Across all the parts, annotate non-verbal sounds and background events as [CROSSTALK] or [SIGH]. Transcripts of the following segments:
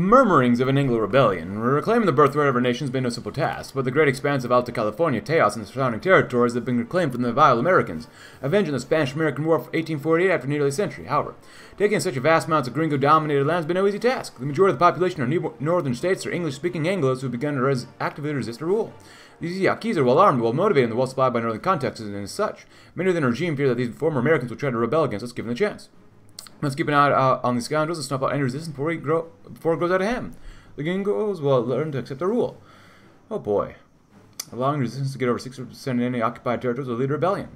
Murmurings of an Anglo rebellion. Reclaiming the birthright of our nation has been no simple task, but the great expanse of Alta California, Tejas, and the surrounding territories have been reclaimed from the vile Americans, avenging the Spanish-American War of 1848 after nearly a century. However, taking such a vast amounts of gringo-dominated land has been no easy task. The majority of the population of northern states are English-speaking Anglos who have begun to res- actively resist the rule. These Yanquis are well armed, well motivated, and well supplied by northern contexts, and as such, many within the regime fear that these former Americans will try to rebel against us given the chance. Let's keep an eye out on these scoundrels and snuff out any resistance before, grow, before it grows out of hand. The gringos will learn to accept our rule. Oh boy. Allowing resistance to get over 60% in any occupied territories will lead to rebellion.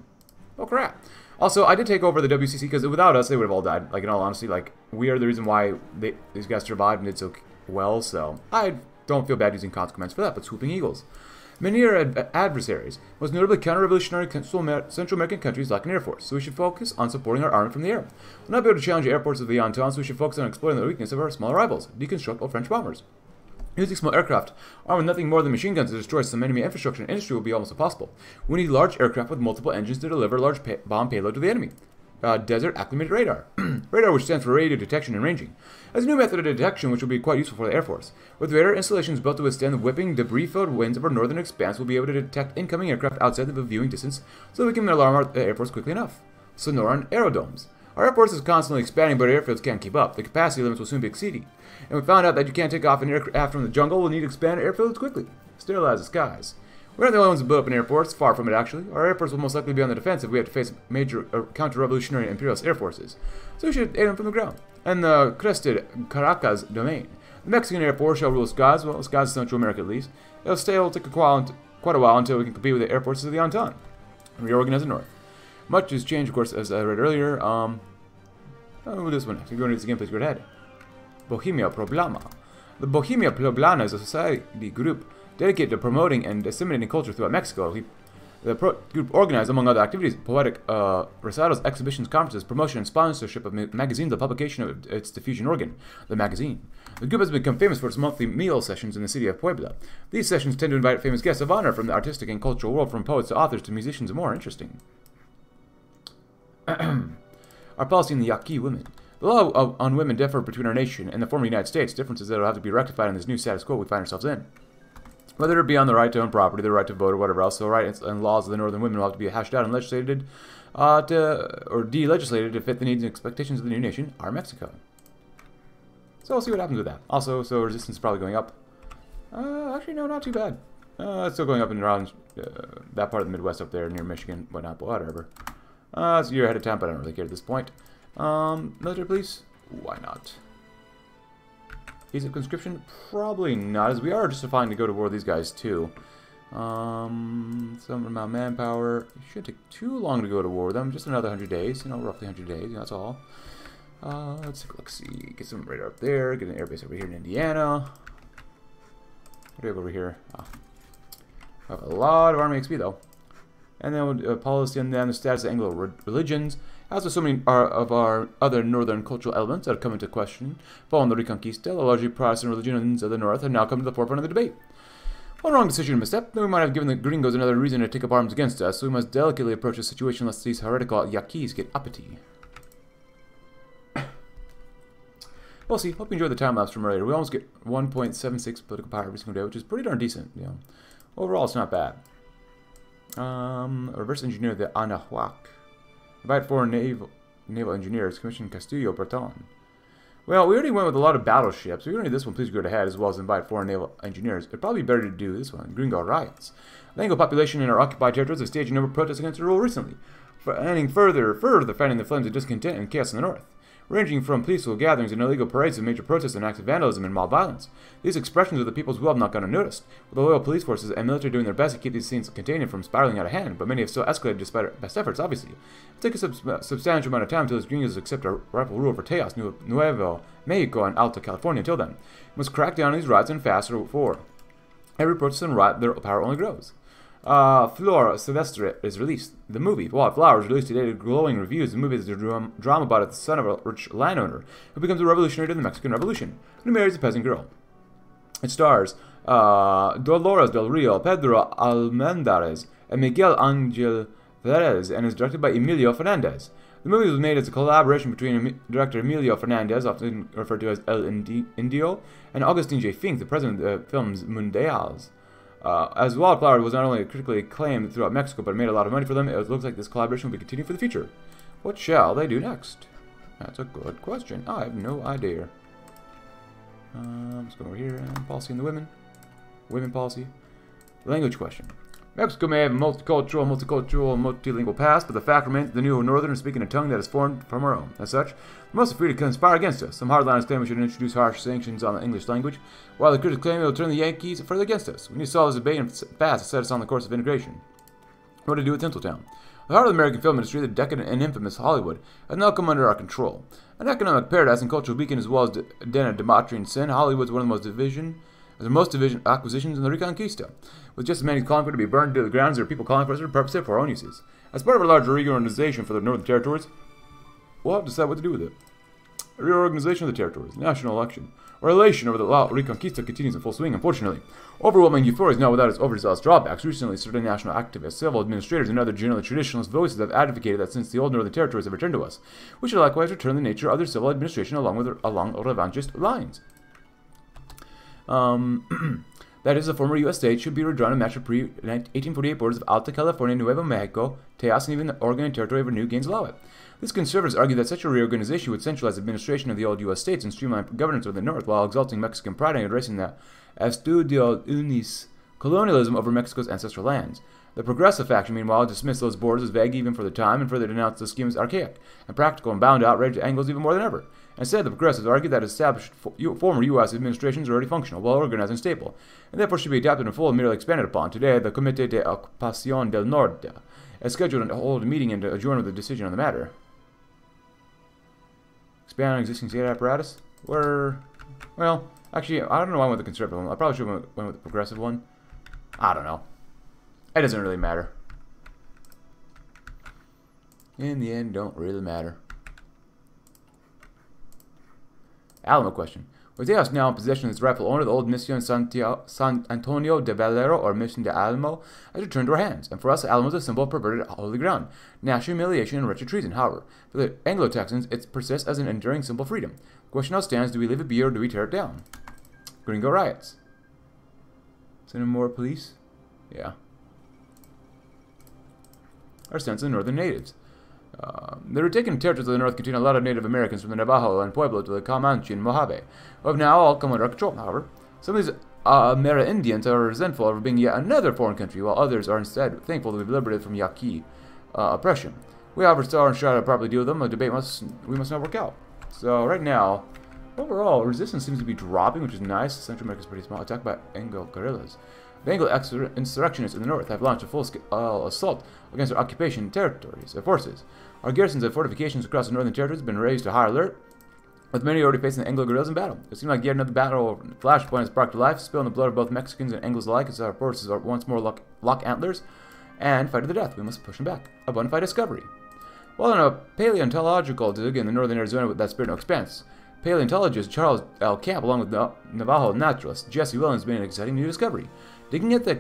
Oh crap. Also, I did take over the WCC because without us, they would have all died. Like, in all honesty, like, we are the reason why they, these guys survived and did so well, so I don't feel bad using consequence for that, but swooping eagles. Many are ad adversaries, most notably counter-revolutionary Central American countries like an air force, so we should focus on supporting our army from the air. We'll not be able to challenge the airports of the Entente, so we should focus on exploiting the weakness of our smaller rivals, deconstruct all French bombers. Using small aircraft, armed with nothing more than machine guns to destroy some enemy infrastructure and industry will be almost impossible. We need large aircraft with multiple engines to deliver large pay bomb payload to the enemy uh, Desert Acclimated Radar. [CLEARS THROAT] radar, which stands for Radio Detection and Ranging, as a new method of detection which will be quite useful for the Air Force. With radar installations built to withstand the whipping, debris-filled winds of our northern expanse, we'll be able to detect incoming aircraft outside of the viewing distance so we can alarm our Air Force quickly enough. Sonoran Aerodromes. Our Air Force is constantly expanding, but airfields can't keep up. The capacity limits will soon be exceeded. And we found out that you can't take off an aircraft from the jungle. We'll need to expand airfields quickly. Sterilize the skies. We're not the only ones to build up an air force, far from it actually. Our air force will most likely be on the defensive. We have to face major uh, counter-revolutionary imperialist air forces. So we should aid them from the ground. And the crested Caracara's domain. The Mexican Air Force shall rule skies, well, skies of Central America at least. It'll stay, it'll take a while, quite a while until we can compete with the air forces of the Entente. Reorganize the North. Much has changed, of course, as I read earlier. Um, oh, this one. If you go into this again, please go ahead. Bohemia Problema. The Bohemia Poblana is a society group dedicated to promoting and disseminating culture throughout Mexico. He, the group organized, among other activities, poetic uh, recitals, exhibitions, conferences, promotion, and sponsorship of ma magazines, the publication of its diffusion organ, the magazine. The group has become famous for its monthly meal sessions in the city of Puebla. These sessions tend to invite famous guests of honor from the artistic and cultural world, from poets to authors to musicians and more. Interesting. [CLEARS THROAT] our policy in the Yanqui women. The law on women differ between our nation and the former United States, differences that will have to be rectified in this new status quo we find ourselves in. Whether it be on the right to own property, the right to vote, or whatever else, the rights and laws of the northern women will have to be hashed out and legislated uh, to, or de-legislated to fit the needs and expectations of the new nation, our Mexico. So we'll see what happens with that. Also, so resistance is probably going up. Uh, actually, no, not too bad. Uh, it's still going up and around uh, that part of the Midwest up there near Michigan, whatnot, but whatever. Uh, a year ahead of time, but I don't really care at this point. Um, military police? Why not? Ease of conscription? Probably not, as we are justifying to go to war with these guys too. Um, some amount of manpower. It shouldn't take too long to go to war with them. Just another 100 days, you know, roughly 100 days, that's all. Uh, let's take a look, see. Get some radar up there, get an airbase over here in Indiana. What do we have over here? Oh. have a lot of army XP though. And then we'll uh, policy and then the status of Anglo religions. As with so many of our other northern cultural elements that have come into question following the Reconquista, the largely Protestant religions of the north have now come to the forefront of the debate. One wrong decision or misstep, then we might have given the gringos another reason to take up arms against us, so we must delicately approach the situation lest these heretical Yanquis get uppity. [COUGHS] we'll see. Hope you enjoyed the time lapse from earlier. We almost get 1.76 political power every single day, which is pretty darn decent. You know. Overall, it's not bad. Um, reverse engineer the Anahuac. Invite foreign naval, naval engineers, commission Castillo Berton. Well, we already went with a lot of battleships. We don't need this one, please go ahead, as well as invite foreign naval engineers. It'd probably be better to do this one, Gringo Riots. The Anglo population in our occupied territories have staged a number of protests against the rule recently, ending further, further fanning the flames of discontent and chaos in the north ranging from peaceful gatherings and illegal parades to major protests and acts of vandalism and mob violence. These expressions of the people's will have not gone unnoticed, with the loyal police forces and military doing their best to keep these scenes contained and from spiraling out of hand, but many have still escalated despite our best efforts, obviously. It'll take a sub uh, substantial amount of time until these gringos accept our rightful rule over Tejas, Nuevo Mexico, and Alta California until then. We must crack down on these riots and fast or for. Every protest and riot, their power only grows. Uh, Flora Silvestre is released. The movie, Wildflowers, released today to glowing reviews. The movie is a drama about the son of a rich landowner who becomes a revolutionary in the Mexican Revolution and who marries a peasant girl. It stars uh, Dolores del Rio, Pedro Armendáriz, and Miguel Angel Perez, and is directed by Emilio Fernandez. The movie was made as a collaboration between director Emilio Fernandez, often referred to as El Indio, and Augustin J. Fink, the president of the Films Mundiales. Uh, as Wildflower was not only critically acclaimed throughout Mexico, but made a lot of money for them, it looks like this collaboration will be continued for the future. What shall they do next? That's a good question. I have no idea. Um, let's go over here and policy and the women. Women policy. Language question. Mexico may have a multicultural, multicultural, multilingual past, but the fact remains the new Northerners speaking a tongue that is foreign from our own. As such, we must be free to conspire against us. Some hardliners claim we should introduce harsh sanctions on the English language, while the critics claim it will turn the Yankees further against us. We need to solve this debate and fast to set us on the course of integration. What to do with Tinseltown? The heart of the American film industry, the decadent and infamous Hollywood, has now come under our control. An economic paradise and cultural beacon as well as den of debauchery and sin, Hollywood is one of the most division as the most division acquisitions in the Reconquista. With just as many it to be burned to the ground as there are people calling for it for our own uses. As part of a larger reorganization for the Northern Territories, we'll have to decide what to do with it. A reorganization of the territories, national election, or elation over the La Reconquista continues in full swing, unfortunately. Overwhelming euphoria is now without its overzealous drawbacks. Recently, certain national activists, civil administrators, and other generally traditionalist voices have advocated that since the old northern territories have returned to us, we should likewise return the nature of their civil administration along with their, along revanchist lines. Um, [CLEARS THROAT] that is, the former U.S. states should be redrawn and match the pre-1848 borders of Alta California, Nuevo Mexico, Tejas, and even the Oregon and territory of new gains allow it. These conservatives argue that such a reorganization would centralize administration of the old U.S. states and streamline governance of the North while exalting Mexican pride and erasing the Estudio Unis colonialism over Mexico's ancestral lands. The progressive faction, meanwhile, dismissed those borders as vague even for the time and further denounced the scheme as archaic and practical and bound to outrage Anglos even more than ever. Instead, the progressives argue that established former U.S. administrations are already functional, well organized, and stable, and therefore should be adapted in full and merely expanded upon. Today, the Comité de Ocupación del Norte is scheduled to hold a meeting and adjourn with a decision on the matter. Expand on existing state apparatus? Where, well, actually, I don't know why I went with the conservative one. I probably should have went with the progressive one. I don't know. It doesn't really matter. In the end, don't really matter. Alamo question. Was Diaz now in possession of his rightful owner, the old Mission San Antonio de Valero, or Mission de Alamo, has returned to our hands, and for us, Alamo is a symbol of perverted holy ground, national humiliation, and wretched treason. However, for the Anglo-Texans, it persists as an enduring symbol of freedom. The question now stands, do we leave it be or do we tear it down? Gringo riots. Send in more police? Yeah. Our stance of the northern natives. Uh, the retaken territories of the north contain a lot of Native Americans from the Navajo and Pueblo to the Comanche and Mojave, who have now all come under control, however. Some of these uh, Indians are resentful of being yet another foreign country, while others are instead thankful to be liberated from Yanqui uh, oppression. We, however, still aren't sure to properly deal with them. A debate must we must not work out. So right now, overall, resistance seems to be dropping, which is nice. Central America is pretty small. Attacked by Anglo guerrillas. Bengal insurrectionists in the north have launched a full-scale assault against their occupation territories, their forces. Our garrisons and fortifications across the northern territories have been raised to high alert, with many already facing the Anglo guerrillas in battle. It seems like yet another battle flashpoint has sparked to life, spilling the blood of both Mexicans and Anglos alike as our forces are once more lock, lock antlers and fight to the death. We must push them back. A bona fide discovery. While on a paleontological dig in the northern Arizona with that spared no expense, paleontologist Charles L. Camp, along with Navajo naturalist Jesse Williams, made an exciting new discovery. Digging at the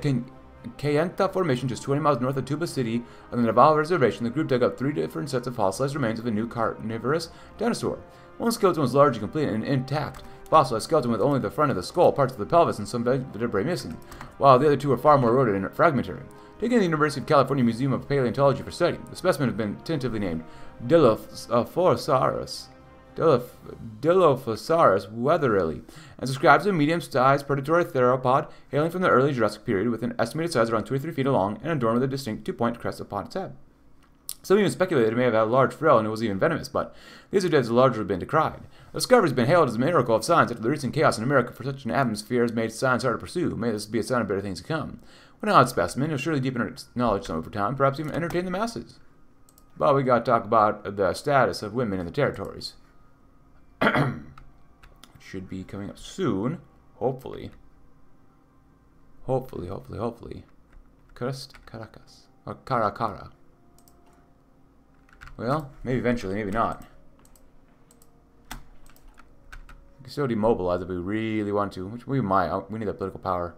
Kayenta Formation just 20 miles north of Tuba City on the Navajo Reservation, the group dug up three different sets of fossilized remains of a new carnivorous dinosaur. One skeleton was largely complete and intact, fossilized skeleton with only the front of the skull, parts of the pelvis, and some debris missing, while the other two were far more eroded and fragmentary. Taken to the University of California Museum of Paleontology for study, the specimen has been tentatively named Dilophosaurus. Dilophosaurus wetherilli, and describes a medium-sized predatory theropod hailing from the early Jurassic period with an estimated size around 2 or 3 feet long and adorned with a distinct two-point crest upon its head. Some even speculated it may have had a large frill and it was even venomous, but these ideas have largely been decried. The discovery has been hailed as a miracle of science after the recent chaos in America for such an atmosphere has made science hard to pursue. May this be a sign of better things to come. When an odd specimen, will surely deepen its knowledge some over time, perhaps even entertain the masses. But we gotta talk about the status of women in the territories. [CLEARS THROAT] should be coming up soon, hopefully. Hopefully, hopefully, hopefully. Crest Caracas. Or Caracara. Well, maybe eventually, maybe not. We can still demobilize if we really want to, which we might. We need that political power.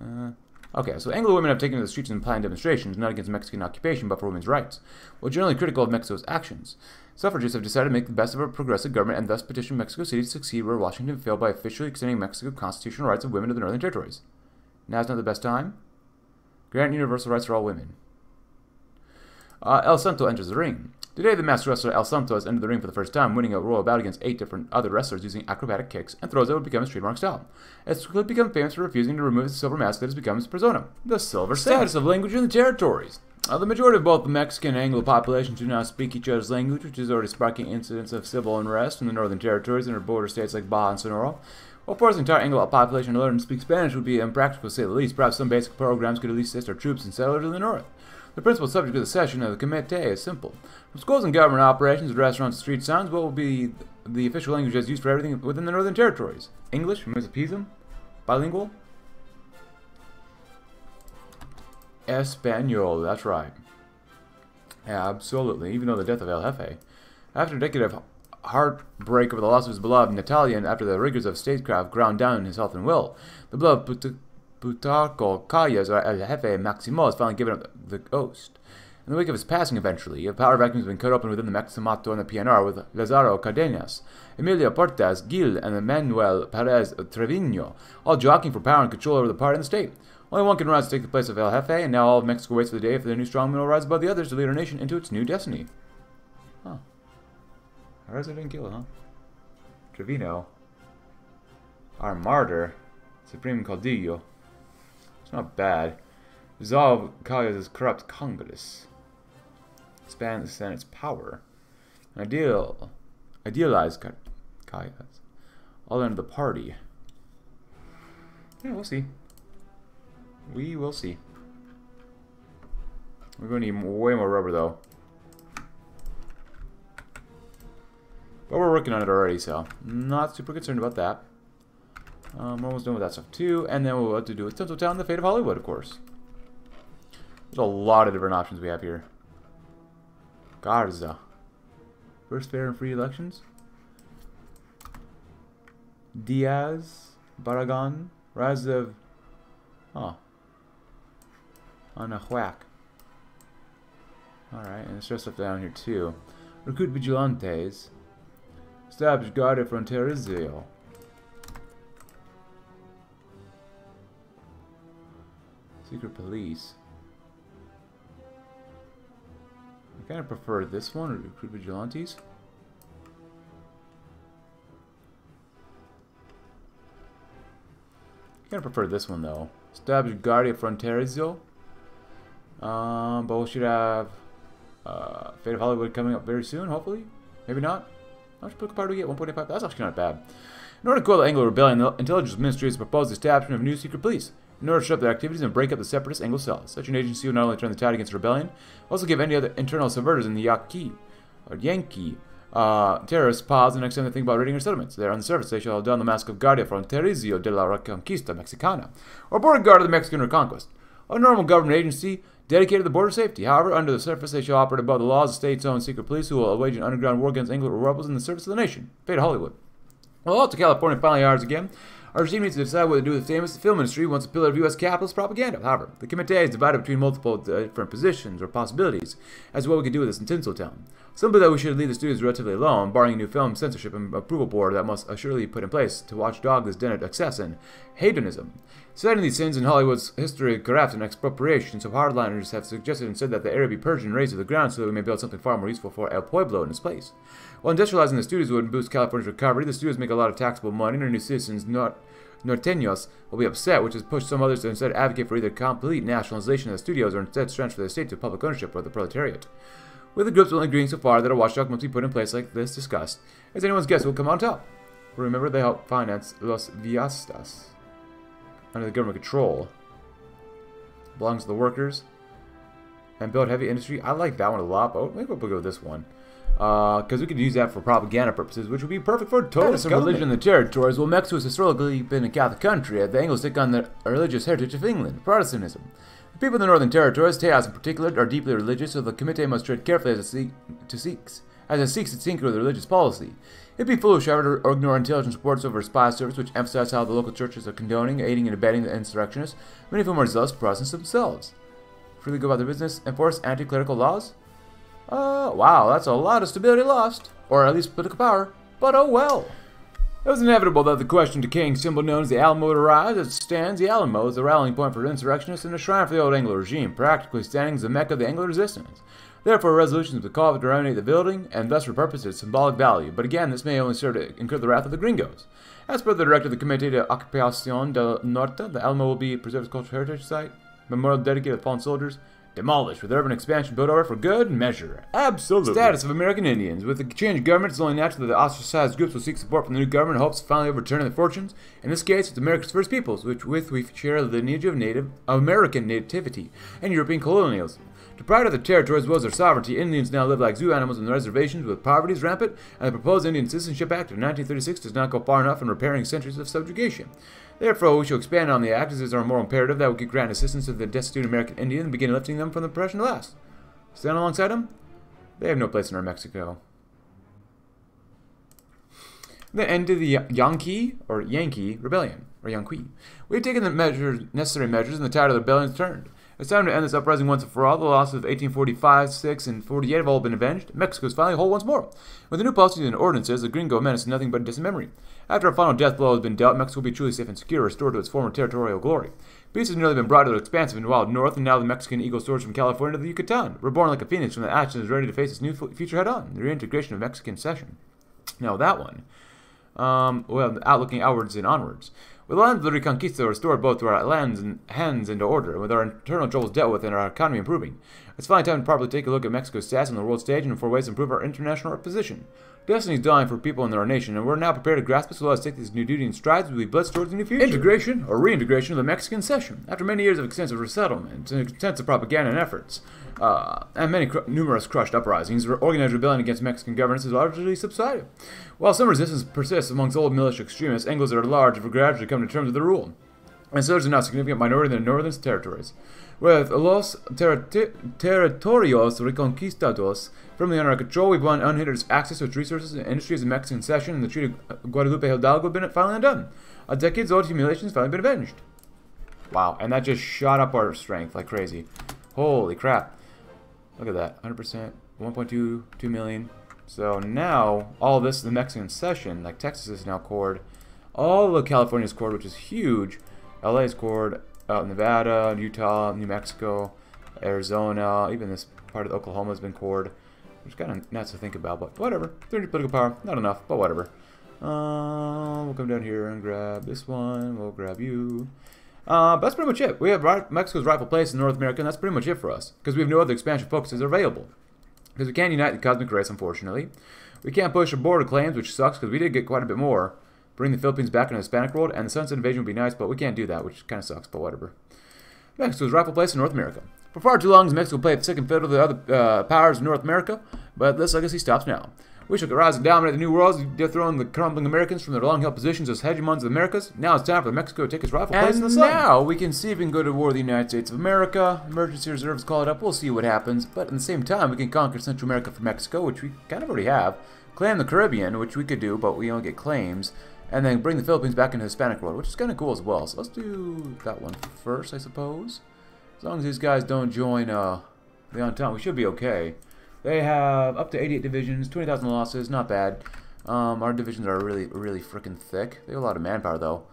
Uh, Okay, so Anglo women have taken to the streets and planned demonstrations, not against Mexican occupation, but for women's rights. While generally critical of Mexico's actions, suffragists have decided to make the best of a progressive government and thus petition Mexico City to succeed where Washington failed by officially extending Mexico's constitutional rights of women to the Northern Territories. Now's not the best time? Grant universal rights for all women. Uh, El Santo enters the ring. Today, the master wrestler El Santo has entered the ring for the first time, winning a royal bout against eight different other wrestlers using acrobatic kicks and throws that would become his trademark style. It's quickly become famous for refusing to remove the silver mask that has become his persona, the Silver Status of language in the territories. Uh, the majority of both the Mexican and Anglo populations do not speak each other's language, which is already sparking incidents of civil unrest in the northern territories and their border states like Baja and Sonora. While forcing the entire Anglo population to learn and speak Spanish would be impractical to say the least, perhaps some basic programs could at least assist our troops and settlers in the north. The principal subject of the session of the Comité is simple. From schools and government operations to restaurants and street signs, what will be the official language as used for everything within the Northern Territories? English, Mizapizum, bilingual? Espanol, that's right. Absolutely, even though the death of El Jefe. After a decade of heartbreak over the loss of his beloved Natalia and after the rigors of statecraft ground down his health and will, the beloved Plutarco Calles, or El Jefe Maximo, has finally given up the ghost. In the wake of his passing eventually, a power vacuum has been cut open within the Maximato and the PNR with Lazaro Cardenas, Emilio Portes Gil, and Manuel Perez Trevino, all jockeying for power and control over the party and the state. Only one can rise to take the place of El Jefe, and now all of Mexico waits for the day for the new strongman will rise above the others to lead our nation into its new destiny. Huh. Resident Gil, huh? Trevino. Our martyr. Supreme Caudillo. Not bad. Resolve Calles' corrupt Congress. Expand the Senate's power. Ideal, idealize Calles. All under the party. Yeah, we'll see. We will see. We're going to need way more rubber, though. But we're working on it already, so not super concerned about that. Um, we're almost done with that stuff, too. And then we'll have to do with Tinseltown, the fate of Hollywood, of course. There's a lot of different options we have here. Garza. First fair and free elections. Diaz. Barragan. Rise of... Oh. Anahuac. Alright, and there's stuff down here too. Recruit vigilantes. Establish guard Guardia Fronterizio. Secret police. I kind of prefer this one, or recruit vigilantes. I kind of prefer this one though. Establish Guardia Fronterizio. Um, but we should have uh, Fate of Hollywood coming up very soon, hopefully. Maybe not. How much book power do we get? 1.85? That's actually not bad. In order to quell the Anglo Rebellion, the Intelligence Ministry has proposed the establishment of new secret police in order to shut up their activities and break up the separatist Anglo cells. Such an agency will not only turn the tide against the rebellion, but also give any other internal subverters in the Yanqui or Yankee uh, terrorists pause the next time they think about raiding our settlements. There on the surface, they shall don the mask of Guardia Fronterizio de la Reconquista Mexicana, or border guard of the Mexican Reconquest, a normal government agency dedicated to the border safety. However, under the surface, they shall operate above the laws of states-owned secret police who will wage an underground war against Anglo rebels in the service of the nation. Fate Hollywood. Well, Alta California finally hires again. Our regime needs to decide what to do with the famous film industry once a pillar of U.S. capitalist propaganda. However, the committee is divided between multiple uh, different positions or possibilities as to what we can do with this in Tinseltown. Believe that we should leave the studios relatively alone, barring a new film censorship and approval board that must assuredly be put in place to watchdog this den of excess and hedonism. Citing these sins in Hollywood's history of graft and expropriation, some hardliners have suggested and said that the area be purged and razed to the ground so that we may build something far more useful for El Pueblo in its place. While industrializing the studios would boost California's recovery, the studios make a lot of taxable money, and our new citizens not Norteños will be upset, which has pushed some others to instead advocate for either complete nationalization of the studios or instead transfer the state to public ownership of the proletariat. With the groups only agreeing so far that a watchdog must be put in place like this discussed, as anyone's guess will come on top. Remember, they help finance Los Viastas under the government control. Belongs to the workers. And build heavy industry. I like that one a lot, but maybe we'll go with this one. Because uh, we could use that for propaganda purposes, which would be perfect for total religion in the territories. Well, Mexico has historically been a Catholic country. The Anglos take on the religious heritage of England, Protestantism. The people in the Northern Territories, Tejas in particular, are deeply religious, so the Committee must tread carefully as it to Sikhs as it seeks to tinker with religious policy. It'd be foolish, however, to ignore intelligence reports over a spy service which emphasize how the local churches are condoning, aiding, and abetting the insurrectionists, many of whom are zealous Protestants themselves. Freely go about their business, enforce anti-clerical laws? Uh, wow, that's a lot of stability lost. Or at least political power. But oh well. It was inevitable that the question decaying symbol known as the Alamo would arise. As it stands, the Alamo is a rallying point for insurrectionists and a shrine for the old Anglo regime, practically standing as the mecca of the Anglo resistance. Therefore, resolutions to call for to renovate the building and thus repurpose its symbolic value. But again, this may only serve to incur the wrath of the gringos. As per the director of the Comité de Ocupación del Norte, the Alamo will be preserved as cultural heritage site, memorial dedicated to fallen soldiers, Demolished, with urban expansion built over for good measure. Absolutely. Status of American Indians. With the change of government, it's only natural that the ostracized groups will seek support from the new government in hopes of finally overturning their fortunes. In this case, it's America's first peoples, which with we share the lineage of native American nativity and European colonialism. Deprived of their territory as well as their sovereignty, Indians now live like zoo animals in the reservations, with poverty is rampant, and the proposed Indian Citizenship Act of 1936 does not go far enough in repairing centuries of subjugation. Therefore, we shall expand on the act as it is our moral imperative that we could grant assistance to the destitute American Indian and begin lifting them from the oppression of last. Stand alongside them? They have no place in our Mexico. The end of the Yankee or Yankee rebellion or Yankee. We have taken the measures, necessary measures, and the tide of the rebellion is turned. It's time to end this uprising once and for all. The losses of 1845, 6, and 48 have all been avenged. Mexico is finally whole once more. With the new policies and ordinances, the gringo menace is nothing but a distant memory. After a final death blow has been dealt, Mexico will be truly safe and secure, restored to its former territorial glory. Peace has nearly been brought to the expansive and wild north, and now the Mexican eagle soars from California to the Yucatan. Reborn like a phoenix from the ashes is ready to face its new future head on, the reintegration of Mexican cession. Now, that one. Um, well, out looking outwards and onwards. With the lands of the Reconquista restored both to our lands and hands into order, and with our internal troubles dealt with and our economy improving, it's finally time to properly take a look at Mexico's status on the world stage and for ways to improve our international position. Destiny is dying for people in our nation, and we're now prepared to grasp it so let us take this new duty in strides as we blitz towards the new future. Integration, or reintegration, of the Mexican cession. After many years of extensive resettlement and extensive propaganda and efforts, uh, and many cr numerous crushed uprisings, organized rebellion against Mexican governance has largely subsided. While some resistance persists amongst old militia extremists, Anglos at large have gradually come to terms with the rule, and so there's a now significant minority in the northern territories. With Los ter Territorios Reconquistados firmly under our control, we've won unhindered access to its resources and industries in Mexican cession, and the Treaty of Guadalupe Hidalgo been finally undone. A decades old humiliation has finally been avenged. Wow, and that just shot up our strength like crazy. Holy crap. Look at that. 100%, 1.2, 2 million. So now, all this, the Mexican cession, like Texas is now cored. All of California is cored, which is huge. LA is cored. Uh, Nevada, Utah, New Mexico, Arizona, even this part of Oklahoma has been cored. Which is kind of nuts to think about, but whatever. 30 political power, not enough, but whatever. Uh, we'll come down here and grab this one. We'll grab you. Uh, that's pretty much it. We have right, Mexico's rightful place in North America, and that's pretty much it for us. Because we have no other expansion focuses available. Because we can't unite the cosmic race, unfortunately. We can't push our border claims, which sucks, because we did get quite a bit more. Bring the Philippines back into the Hispanic world, and the Sunset Invasion would be nice, but we can't do that, which kind of sucks, but whatever. Mexico's rightful place in North America. For far too long, Mexico played second fiddle to the other uh, powers in North America, but this legacy stops now. We shall rise and dominate the new worlds, dethrone the crumbling Americans from their long-held positions as hegemons of the Americas. Now it's time for Mexico to take its rightful place in the sun. now we can see if we can go to war with the United States of America. Emergency reserves call it up. We'll see what happens. But at the same time, we can conquer Central America from Mexico, which we kind of already have. Claim the Caribbean, which we could do, but we only get claims. And then bring the Philippines back into Hispanic world, which is kind of cool as well. So let's do that one first, I suppose. As long as these guys don't join uh, the Entente, we should be okay. They have up to 88 divisions, 20,000 losses, not bad. Um, our divisions are really, really freaking thick. They have a lot of manpower, though.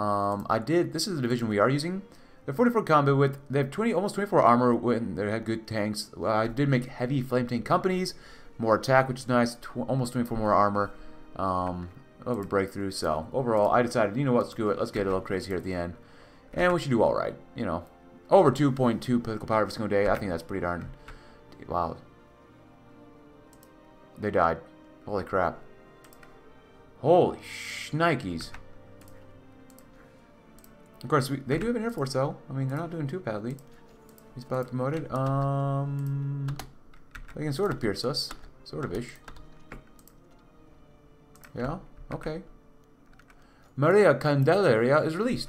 Um, I did, this is the division we are using. They're 44 combat with, they have 20, almost 24 armor when they had good tanks. I did make heavy flame tank companies, more attack, which is nice, tw almost 24 more armor. Um, over breakthrough, so overall, I decided, you know what, screw it, let's get a little crazy here at the end. And we should do alright, you know. Over 2.2 political power every single day. I think that's pretty darn... Wow. They died. Holy crap. Holy shnikes. Of course, we, they do have an Air Force, though. I mean, they're not doing too badly. He's probably promoted. Um, They can sort of pierce us. Sort of-ish. Yeah, okay. Maria Candelaria is released.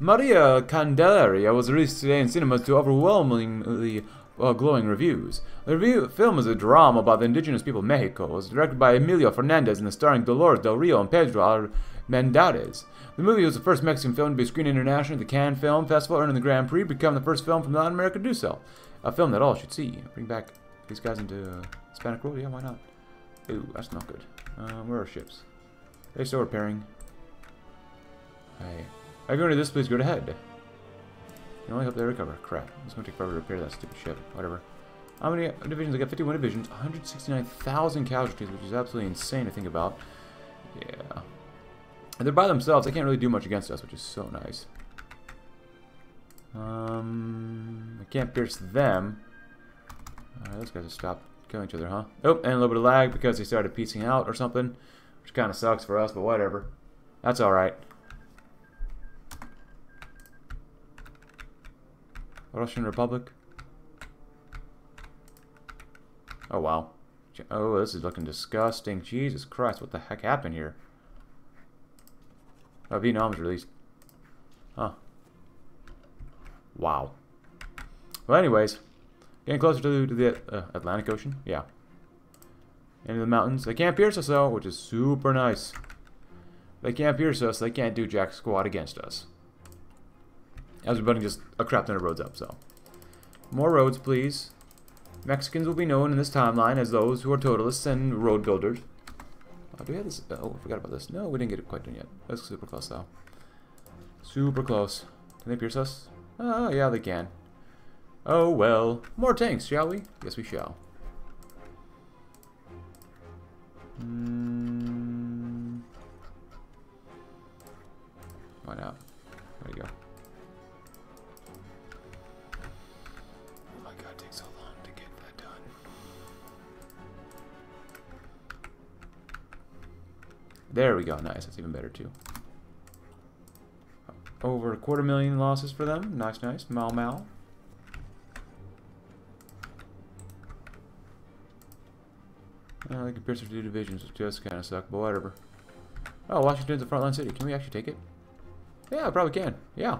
Maria Candelaria was released today in cinemas to overwhelmingly uh, glowing reviews. The review, film is a drama about the indigenous people of Mexico. It was directed by Emilio Fernandez and starring Dolores Del Rio and Pedro Armendáriz. The movie was the first Mexican film to be screened internationally at the Cannes Film Festival, earning the Grand Prix, becoming the first film from Latin America to do so. A film that all should see. Bring back these guys into uh, Hispanic rule? Yeah, why not? Ooh, that's not good. Uh, where are ships? They still repairing. Hey. Want to this, please go ahead. You only hope they recover. Crap. It's going to take forever to repair that stupid ship. Whatever. How many divisions? I got 51 divisions, 169,000 casualties, which is absolutely insane to think about. Yeah. And they're by themselves. They can't really do much against us, which is so nice. Um, I can't pierce them. Alright, those guys have stopped killing each other, huh? Oh, and a little bit of lag because they started piecing out or something, which kind of sucks for us, but whatever. That's alright. Russian Republic. Oh, wow. Oh, this is looking disgusting. Jesus Christ, what the heck happened here? Oh, Vietnam's released. Huh. Wow. Well, anyways, getting closer to, to the uh, Atlantic Ocean. Yeah. Into the mountains. They can't pierce us, though, which is super nice. They can't pierce us. They can't do jack squat against us. As we're putting just a crap ton of roads up, so. More roads, please. Mexicans will be known in this timeline as those who are totalists and road builders. Oh, do we have this? Oh, I forgot about this. No, we didn't get it quite done yet. That's super close, though. Super close. Can they pierce us? Oh, yeah, they can. Oh, well. More tanks, shall we? Yes, we shall. Hmm. Why not? There you go. There we go. Nice. That's even better, too. Over a quarter million losses for them. Nice, nice. Mal Mal. Oh, they can pierce two divisions, which does kind of suck, but whatever. Oh, Washington's a frontline city. Can we actually take it? Yeah, probably can. Yeah.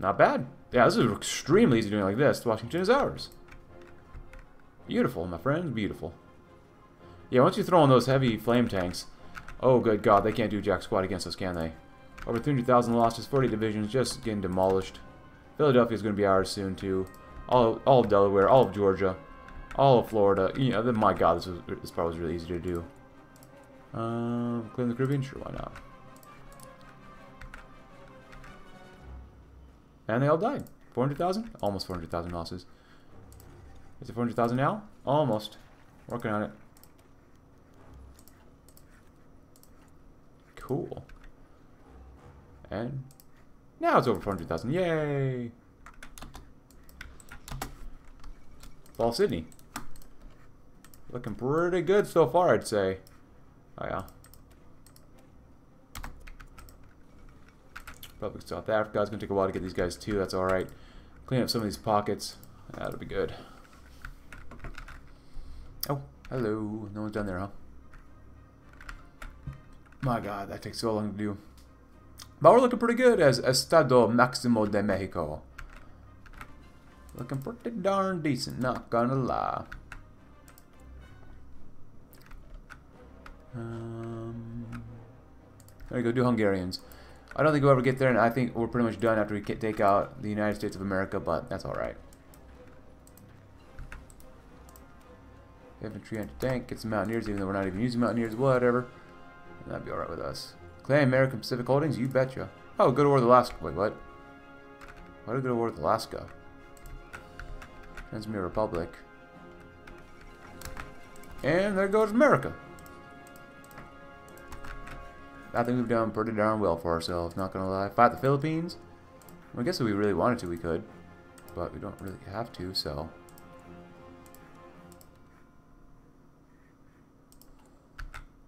Not bad. Yeah, this is extremely easy doing like this. Washington is ours. Beautiful, my friend. Beautiful. Yeah, once you throw on those heavy flame tanks, oh good god, they can't do jack squat against us, can they? Over 300,000 losses, 40 divisions, just getting demolished. Philadelphia is going to be ours soon, too. All, all of Delaware, all of Georgia, all of Florida. You know, my god, this, was, this part was really easy to do. Um, claim the Caribbean? Sure, why not? And they all died. 400,000? Almost 400,000 losses. Is it 400,000 now? Almost. Working on it. Cool. And now it's over 400,000. Yay! Fall Sydney. Looking pretty good so far, I'd say. Oh, yeah. Republic of South Africa. Going to take a while to get these guys, too. That's alright. Clean up some of these pockets. That'll be good. Oh, hello. No one's down there, huh? My god, that takes so long to do. But we're looking pretty good as Estado Maximo de Mexico. Looking pretty darn decent, not gonna lie. Um, there we go, do Hungarians. I don't think we'll ever get there, and I think we're pretty much done after we take out the United States of America, but that's alright. Infantry anti-tank, get some Mountaineers, even though we're not even using Mountaineers, whatever. That'd be alright with us. Claim American Pacific Holdings, you betcha. Oh, go to war with Alaska. Wait, what? Why do go to war with Alaska? Transmere Republic. And there goes America. I think we've done pretty darn well for ourselves, not gonna lie. Fight the Philippines? Well, I guess if we really wanted to, we could. But we don't really have to, so...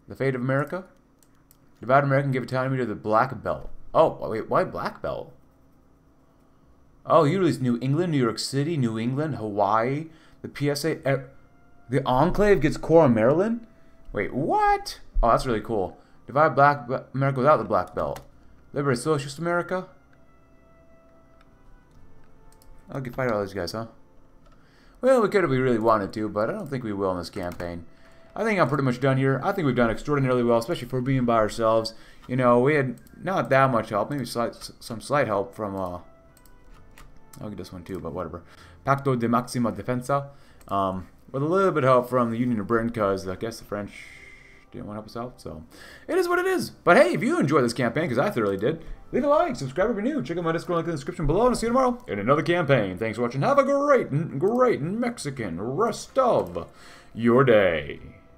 The fate of America? Divide America and give autonomy to the Black Belt. Oh, wait, why Black Belt? Oh, you released New England, New York City, New England, Hawaii, the PSA... The Enclave gets core Maryland? Wait, what? Oh, that's really cool. Divide Black America without the Black Belt. Liberate Socialist America? I'll get fight all these guys, huh? Well, we could if we really wanted to, but I don't think we will in this campaign. I think I'm pretty much done here. I think we've done extraordinarily well, especially for being by ourselves. You know, we had not that much help, maybe slight, some slight help from, uh, I'll get this one too, but whatever. Pacto de Maxima Defensa, um, with a little bit of help from the Union of Britain, because I guess the French didn't want to help us out, so it is what it is. But hey, if you enjoyed this campaign, because I thoroughly did, leave a like, subscribe if you're new, check out my Discord link in the description below, and I'll see you tomorrow in another campaign. Thanks for watching. Have a great, great Mexican rest of your day.